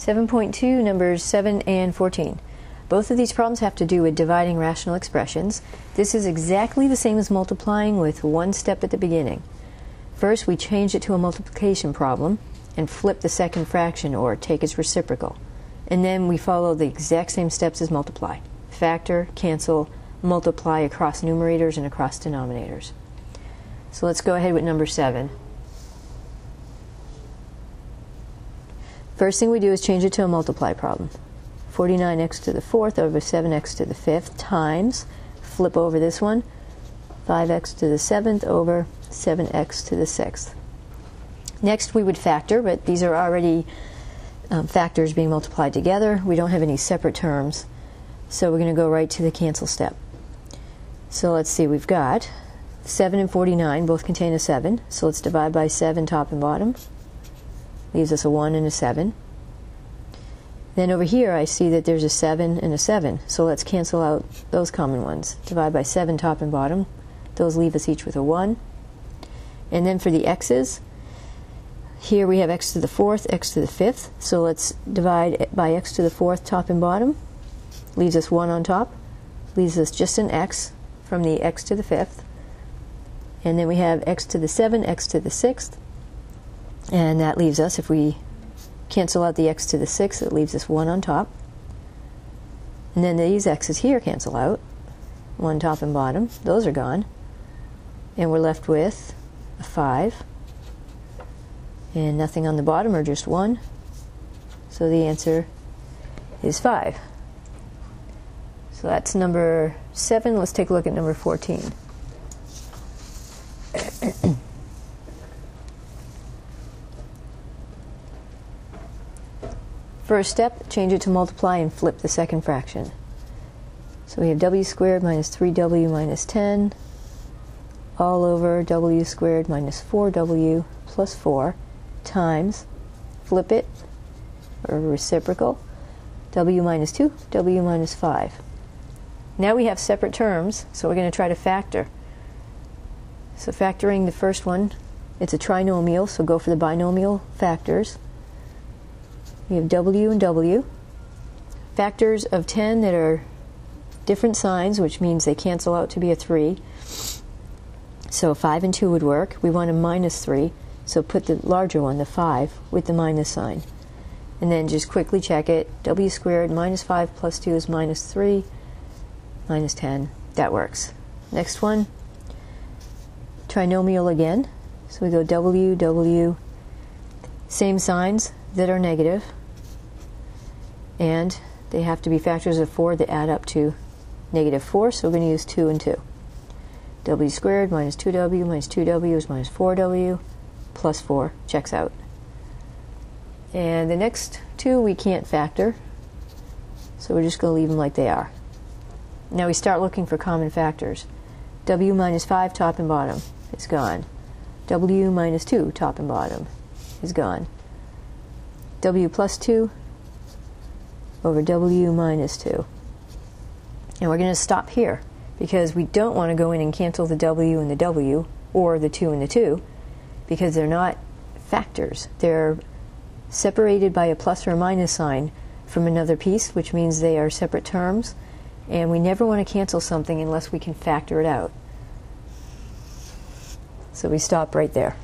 7.2, numbers 7 and 14. Both of these problems have to do with dividing rational expressions. This is exactly the same as multiplying with one step at the beginning. First, we change it to a multiplication problem and flip the second fraction or take its reciprocal. And then we follow the exact same steps as multiply. Factor, cancel, multiply across numerators and across denominators. So let's go ahead with number 7. First thing we do is change it to a multiply problem. 49x to the fourth over 7x to the fifth times, flip over this one, 5x to the seventh over 7x to the sixth. Next we would factor, but these are already um, factors being multiplied together. We don't have any separate terms, so we're going to go right to the cancel step. So let's see, we've got 7 and 49 both contain a 7, so let's divide by 7 top and bottom leaves us a 1 and a 7. Then over here I see that there's a 7 and a 7, so let's cancel out those common ones. Divide by 7 top and bottom. Those leave us each with a 1. And then for the x's, here we have x to the 4th, x to the 5th, so let's divide by x to the 4th top and bottom. Leaves us 1 on top. Leaves us just an x from the x to the 5th. And then we have x to the 7, x to the 6th, and that leaves us, if we cancel out the x to the 6, it leaves us 1 on top. And then these x's here cancel out, 1 top and bottom. Those are gone. And we're left with a 5. And nothing on the bottom, or just 1. So the answer is 5. So that's number 7. Let's take a look at number 14. First step, change it to multiply and flip the second fraction. So we have w squared minus 3w minus 10 all over w squared minus 4w plus 4 times, flip it, or reciprocal, w minus 2, w minus 5. Now we have separate terms, so we're going to try to factor. So factoring the first one, it's a trinomial, so go for the binomial factors. We have W and W. Factors of 10 that are different signs, which means they cancel out to be a 3. So 5 and 2 would work. We want a minus 3, so put the larger one, the 5, with the minus sign. And then just quickly check it. W squared minus 5 plus 2 is minus 3, minus 10. That works. Next one, trinomial again. So we go W, W, same signs that are negative and they have to be factors of 4 that add up to negative 4, so we're going to use 2 and 2. w squared minus 2w minus 2w is minus 4w plus 4 checks out. And the next two we can't factor, so we're just going to leave them like they are. Now we start looking for common factors. w minus 5 top and bottom is gone. w minus 2 top and bottom is gone. w plus 2 over w minus 2. And we're going to stop here because we don't want to go in and cancel the w and the w or the 2 and the 2 because they're not factors. They're separated by a plus or a minus sign from another piece, which means they are separate terms. And we never want to cancel something unless we can factor it out. So we stop right there.